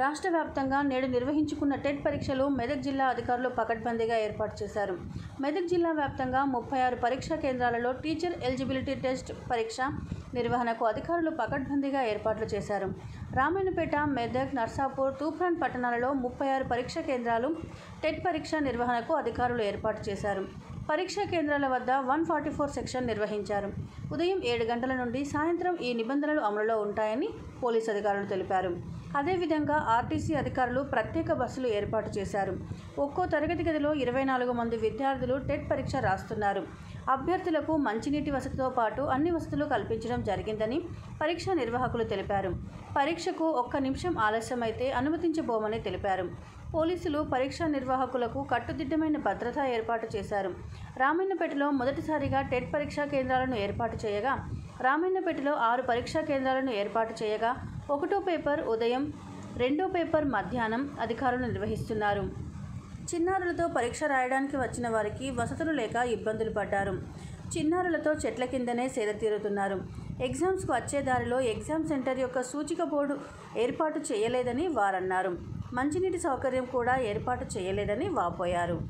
రాష్ట్ర వ్యాప్తంగా నేడు నిర్వహించుకున్న టెట్ పరీక్షలు మెదక్ జిల్లా అధికారులు పకడ్బందీగా ఏర్పాటు చేశారు. మెదక్ జిల్లా వ్యాప్తంగా ముప్పై ఆరు పరీక్షా కేంద్రాలలో టీచర్ ఎలిజిబిలిటీ టెస్ట్ పరీక్ష నిర్వహణకు అధికారులు పకడ్బందీగా ఏర్పాట్లు చేశారు. రామాయణపేట మెదక్ నర్సాపూర్ తూఫాన్ పట్టణాలలో ముప్పై ఆరు పరీక్షా కేంద్రాలు టెట్ పరీక్ష నిర్వహణకు అధికారులు ఏర్పాటు చేశారు. పరీక్షా కేంద్రాల వద్ద వన్ ఫార్టీ ఫోర్ సెక్షన్ నిర్వహించారు. ఉదయం ఏడు గంటల నుండి సాయంత్రం ఈ నిబంధనలు అమలులో ఉంటాయని పోలీసు అధికారులు తెలిపారు. అదేవిధంగా ఆర్టీసీ అధికారులు ప్రత్యేక బస్సులు ఏర్పాటు చేశారు. ఒక్కో తరగతి గదిలో ఇరవై నాలుగు మంది విద్యార్థులు టెట్ పరీక్ష రాస్తున్నారు. అభ్యర్థులకు మంచినీటి వసతితో పాటు అన్ని వసతులు కల్పించడం జరిగిందని పరీక్ష నిర్వాహకులు తెలిపారు. పరీక్షకు ఒక్క నిమిషం ఆలస్యమైతే అనుమతించబోమని తెలిపారు. పోలీసులు పరీక్షా నిర్వాహకులకు కట్టుదిట్టమైన భద్రత ఏర్పాటు చేశారు. రామన్నపేటలో మొదటిసారిగా టెట్ పరీక్షా కేంద్రాలను ఏర్పాటు చేయగా రామన్నపేటలో ఆరు పరీక్షా కేంద్రాలను ఏర్పాటు చేయగా ఒకటో పేపర్ ఉదయం రెండో పేపర్ మధ్యాహ్నం అధికారులు నిర్వహిస్తున్నారు. చిన్నారులతో పరీక్ష రాయడానికి వచ్చిన వారికి వసతులు లేక ఇబ్బందులు పడ్డారు. చిన్నారులతో చెట్ల కిందనే సేద తీరుతున్నారు. ఎగ్జామ్స్కు వచ్చే దారిలో ఎగ్జామ్ సెంటర్ యొక్క సూచిక బోర్డు ఏర్పాటు చేయలేదని వారన్నారు. మంచినీటి సౌకర్యం కూడా ఏర్పాటు చేయలేదని వాపోయారు.